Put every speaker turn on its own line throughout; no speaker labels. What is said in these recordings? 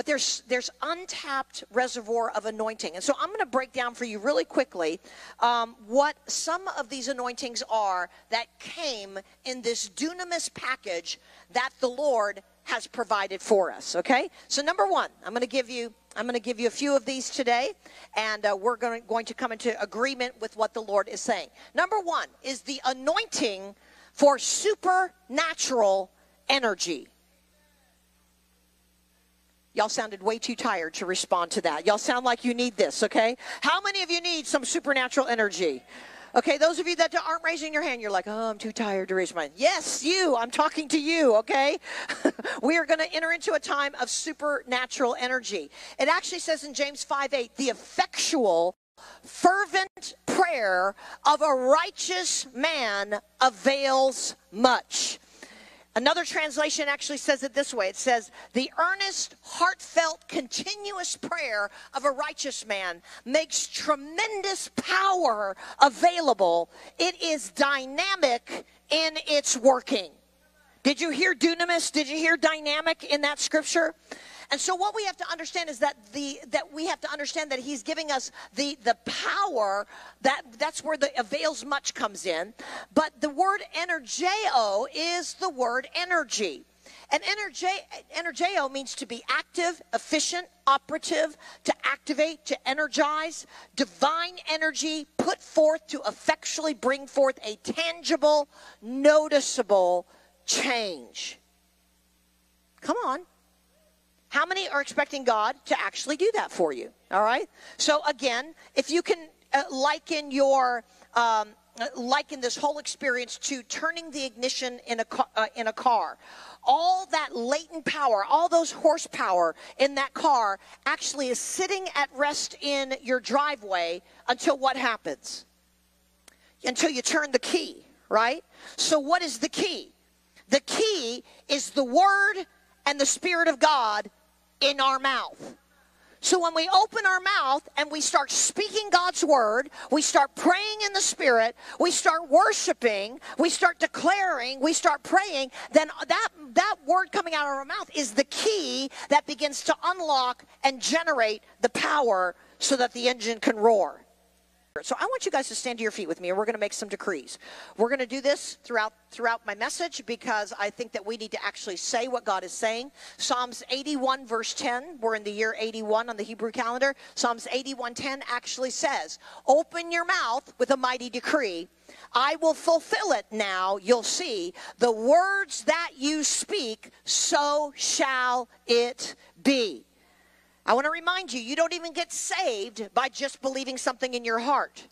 but there's there's untapped reservoir of anointing. And so i'm going to break down for you really quickly um, what some of these anointings are that came in this dunamis package that the lord has provided for us okay? So number one i'm going to give you i'm going to give you a few of these today and uh, we're going, to, going to come into agreement with what the lord is saying. Number one is the anointing for supernatural energy Y'all sounded way too tired to respond to that. Y'all sound like you need this, okay? How many of you need some supernatural energy? Okay, those of you that aren't raising your hand, you're like, oh, I'm too tired to raise mine. Yes, you. I'm talking to you, okay? we are going to enter into a time of supernatural energy. It actually says in James 5 8, the effectual, fervent prayer of a righteous man avails much. Another translation actually says it this way it says, The earnest, heartfelt, continuous prayer of a righteous man makes tremendous power available. It is dynamic in its working. Did you hear dunamis? Did you hear dynamic in that scripture? And so what we have to understand is that the that we have to understand that he's giving us the the power that that's where the avails much comes in. But the word energeo is the word energy. And energeo means to be active, efficient, operative, to activate, to energize, divine energy put forth to effectually bring forth a tangible, noticeable change. Come on. How many are expecting God to actually do that for you? All right. So again, if you can uh, liken your um, liken this whole experience to turning the ignition in a uh, in a car. All that latent power, all those horsepower in that car actually is sitting at rest in your driveway until what happens? Until you turn the key, right? So what is the key? The key is the word and the spirit of God in our mouth. So when we open our mouth and we start speaking God's word, we start praying in the spirit, we start worshiping, we start declaring, we start praying, then that that word coming out of our mouth is the key that begins to unlock and generate the power so that the engine can roar. So I want you guys to stand to your feet with me and we're going to make some decrees. We're going to do this throughout throughout my message because I think that we need to actually say what God is saying. Psalms 81 verse 10, we're in the year 81 on the Hebrew calendar. Psalms 81:10 actually says, "Open your mouth with a mighty decree. I will fulfill it now. You'll see the words that you speak, so shall it be." I want to remind you, you don't even get saved by just believing something in your heart.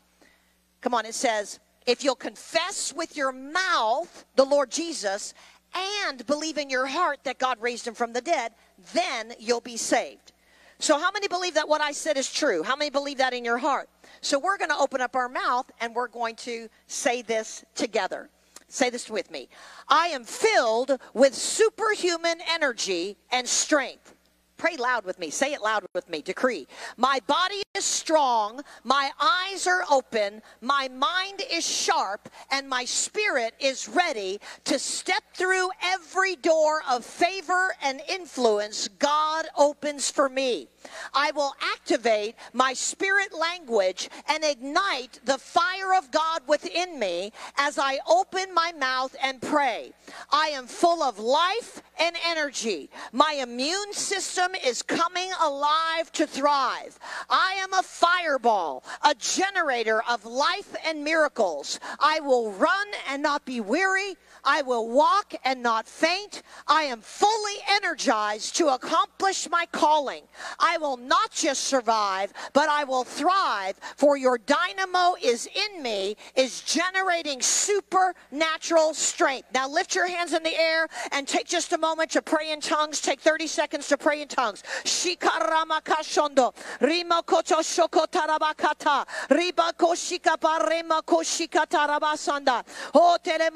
Come on, it says, if you'll confess with your mouth the Lord Jesus and believe in your heart that God raised him from the dead, then you'll be saved. So, how many believe that what I said is true? How many believe that in your heart? So, we're going to open up our mouth and we're going to say this together. Say this with me I am filled with superhuman energy and strength. Pray loud with me. Say it loud with me. Decree. My body is strong. My eyes are open. My mind is sharp. And my spirit is ready to step through every door of favor and influence God opens for me. I will activate my spirit language and ignite the fire of God within me as I open my mouth and pray. I am full of life and energy. My immune system is coming alive to thrive. I am a fireball, a generator of life and miracles. I will run and not be weary. I will walk and not faint. I am fully energized to accomplish my calling. I will not just survive, but I will thrive, for your dynamo is in me, is generating supernatural strength. Now lift your hands in the air and take just a moment to pray in tongues. Take 30 seconds to pray in tongues. Shikarama kashondo, rima koto shoko tarabakata, riba koshika parema koshika tarabasanda, o teke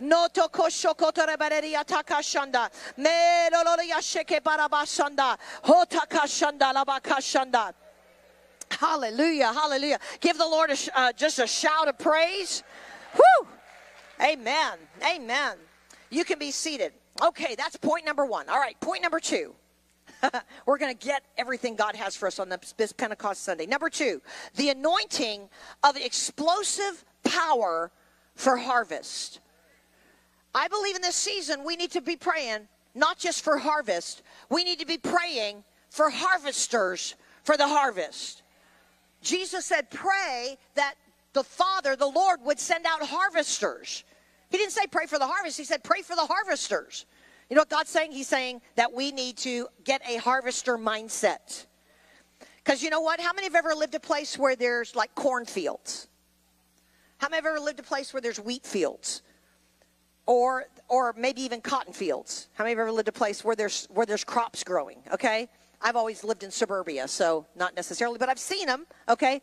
nandarabakashata labakashanda, no to koshoko toreberia takashanda, me loloria sheke barabashanda, ho takashanda labakashanda. Hallelujah, hallelujah. Give the Lord a, uh, just a shout of praise. Whoo! Amen. Amen. You can be seated. Okay, that's point number one. All right, point number two. We're going to get everything God has for us on this Pentecost Sunday. Number two, the anointing of explosive power for harvest. I believe in this season we need to be praying not just for harvest, we need to be praying for harvesters for the harvest. Jesus said, Pray that the Father, the Lord, would send out harvesters. He didn't say pray for the harvest, he said pray for the harvesters. You know what God's saying? He's saying that we need to get a harvester mindset. Because you know what? How many have ever lived a place where there's like cornfields? How many have ever lived a place where there's wheat fields? Or or maybe even cotton fields. How many of you ever lived a place where there's where there's crops growing? Okay? I've always lived in suburbia, so not necessarily, but I've seen them, okay?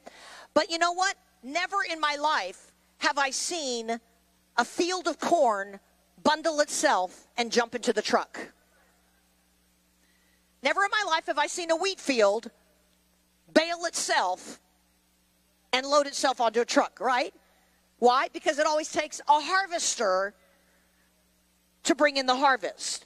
But you know what? Never in my life have I seen a field of corn bundle itself and jump into the truck. Never in my life have I seen a wheat field bale itself and load itself onto a truck, right? Why? Because it always takes a harvester to bring in the harvest.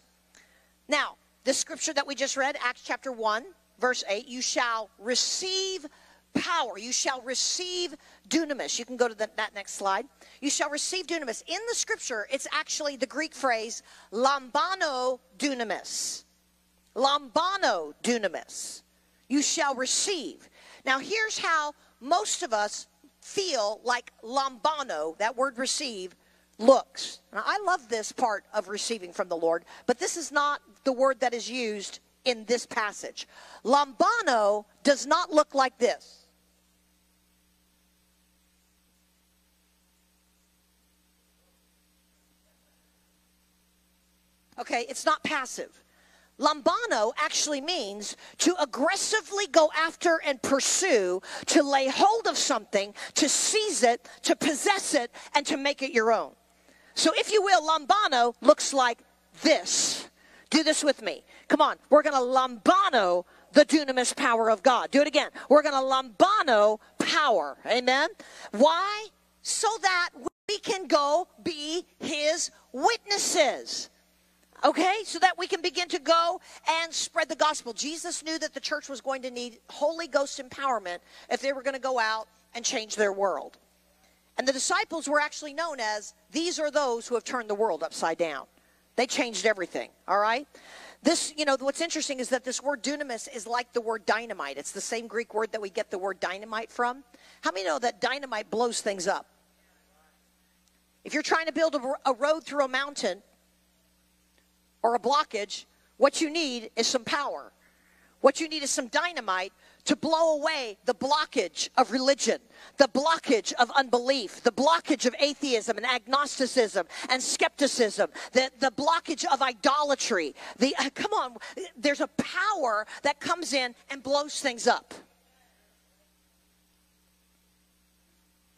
Now, the scripture that we just read, Acts chapter 1, verse 8, you shall receive power. You shall receive dunamis. You can go to the, that next slide. You shall receive dunamis. In the scripture, it's actually the Greek phrase lambano dunamis. Lambano dunamis. You shall receive. Now, here's how most of us feel like lambano, that word receive, looks. Now, I love this part of receiving from the Lord, but this is not the word that is used in this passage. Lambano does not look like this. Okay, it's not passive. Lambano actually means to aggressively go after and pursue, to lay hold of something, to seize it, to possess it, and to make it your own. So, if you will, lambano looks like this. Do this with me. Come on. We're going to lambano the dunamis power of God. Do it again. We're going to lambano power. Amen. Why? So that we can go be his witnesses. Okay, so that we can begin to go and spread the gospel. Jesus knew that the church was going to need Holy Ghost empowerment if they were going to go out and change their world. And the disciples were actually known as these are those who have turned the world upside down. They changed everything, all right? This, you know, what's interesting is that this word dunamis is like the word dynamite. It's the same Greek word that we get the word dynamite from. How many know that dynamite blows things up? If you're trying to build a, a road through a mountain, or a blockage, what you need is some power. What you need is some dynamite to blow away the blockage of religion, the blockage of unbelief, the blockage of atheism and agnosticism and skepticism, the, the blockage of idolatry. The, uh, come on, there's a power that comes in and blows things up.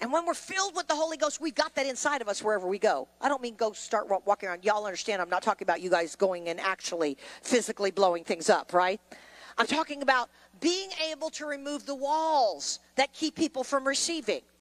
And when we're filled with the Holy Ghost, we've got that inside of us wherever we go. I don't mean go start walking around. Y'all understand, I'm not talking about you guys going and actually physically blowing things up, right? I'm talking about being able to remove the walls that keep people from receiving.